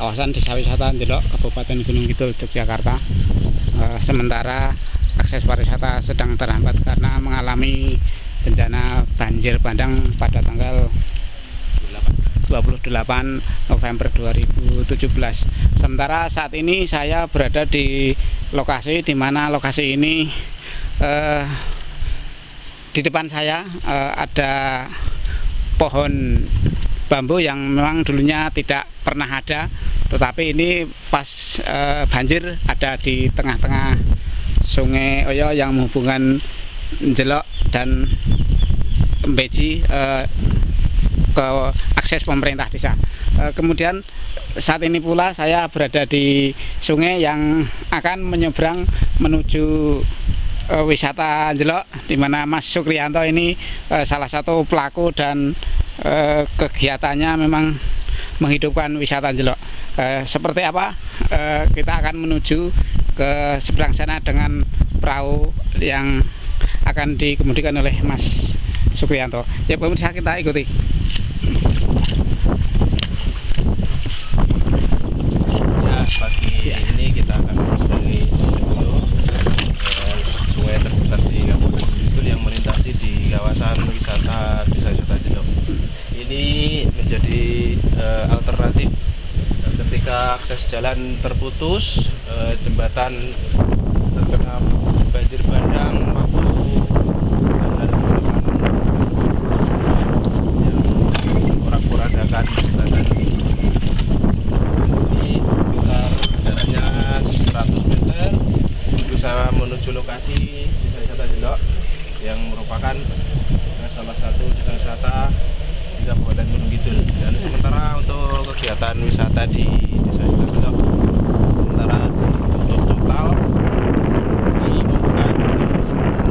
kawasan Desa Wisata Anjelok, Kabupaten Gunung Kidul, Yogyakarta. Eh, sementara akses pariwisata sedang terhambat karena mengalami bencana banjir bandang pada tanggal 28 November 2017. Sementara saat ini saya berada di lokasi di mana lokasi ini eh, di depan saya eh, ada pohon bambu yang memang dulunya tidak pernah ada tetapi ini pas eh, banjir ada di tengah-tengah sungai Oyo yang menghubungkan Jelok dan Beji eh, ke akses pemerintah desa. Eh, kemudian saat ini pula saya berada di sungai yang akan menyeberang menuju eh, wisata Jelok di mana Mas Sukrianto ini eh, salah satu pelaku dan eh, kegiatannya memang menghidupkan wisata Jelok. Eh, seperti apa? Eh, kita akan menuju ke seberang sana dengan perahu yang akan dikemudikan oleh Mas Sukrianto. Ya pemirsa kita ikuti. Ya, pagi Ya. ini kita akan mengunjungi dulu eh, sungai terbesar di Kabupaten Kidul yang melintasi di kawasan wisata Desa Wisata Jendok. Ini menjadi eh, alternatif ketika akses jalan terputus, eh, jembatan terkena banjir bandang waktu tanggal 8 yang porak-porandakan jembatan. Ini sekitar jaraknya 100 meter bisa menuju lokasi wisata Jelok yang merupakan salah satu wisata di Kabupaten Gunung Kidul. Dan sementara untuk kegiatan wisata di desa wisata Jelok sementara ditutup total ini bukan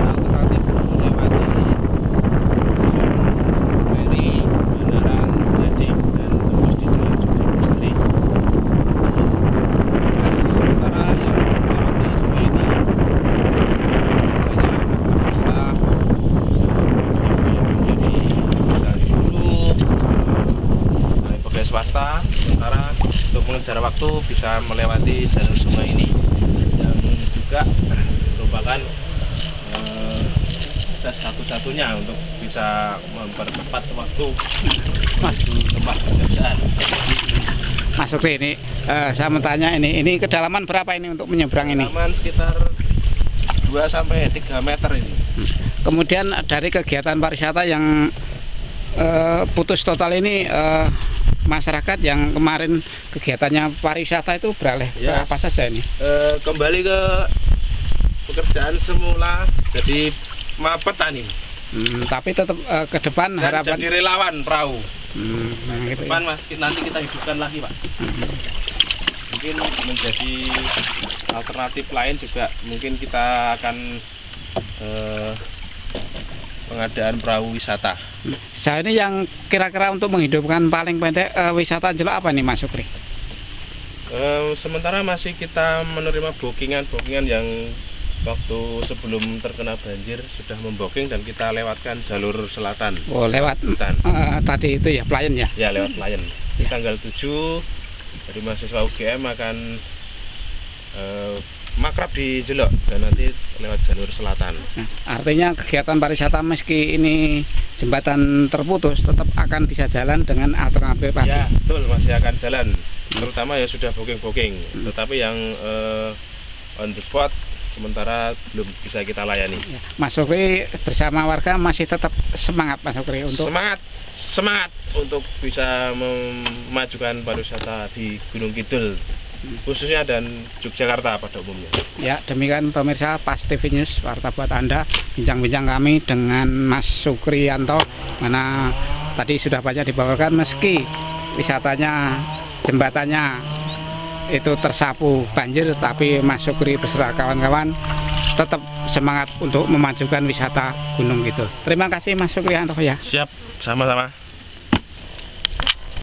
alternatif melewati Meri, Benaran, Jadik, dan tembus di Jalan Jogja sendiri sementara yang melewati sungai ini banyak kita yang menjadi dari dulu dari pegawai swasta sementara untuk mengejar waktu bisa melewati jalur sungai ini yang juga merupakan eh, satu-satunya untuk bisa mempercepat waktu menuju tempat pekerjaan. Mas Sukri ini eh, saya mau tanya ini ini kedalaman berapa ini untuk menyeberang ini? Kedalaman sekitar 2 sampai 3 meter ini. Kemudian dari kegiatan pariwisata yang eh, putus total ini eh, masyarakat yang kemarin kegiatannya pariwisata itu beralih ke Ya. apa saja ini? Eh, kembali ke pekerjaan semula jadi petani Hmm, tapi tetap eh, ke depan dan harapan jadi relawan perahu. Hmm, nah, Ke gitu ya. depan mas nanti kita hidupkan lagi pak. Hmm. Mungkin menjadi alternatif lain juga mungkin kita akan eh, pengadaan perahu wisata. Sejauh ini yang kira-kira untuk menghidupkan paling pendek eh, wisata Jelok apa nih Mas Sukri? Eh, sementara masih kita menerima bookingan-bookingan yang waktu sebelum terkena banjir sudah membooking dan kita lewatkan jalur selatan. Oh lewat Hutan. eh, tadi itu ya pelayan ya. Ya lewat Layan. Di Ya. tanggal 7 dari mahasiswa UGM akan eh, makrab di Jelok dan nanti lewat jalur selatan. Nah, artinya kegiatan pariwisata meski ini jembatan terputus tetap akan bisa jalan dengan alternatif tadi. Ya, betul masih akan jalan. Terutama ya sudah booking-booking, Hmm. tetapi yang eh, on the spot sementara belum bisa kita layani. Ya, Mas Sukri bersama warga masih tetap semangat Mas Sukri untuk Semangat, semangat untuk bisa memajukan pariwisata di Gunung Kidul khususnya dan Yogyakarta pada umumnya. ya demikian pemirsa Pas TV News warta buat Anda bincang-bincang kami dengan Mas Sukrianto mana tadi sudah banyak dibawakan meski wisatanya jembatannya itu tersapu banjir tapi Mas Sukri beserta kawan-kawan tetap semangat untuk memajukan wisata gunung gitu. Terima kasih Mas Sukrianto ya. Siap, sama-sama.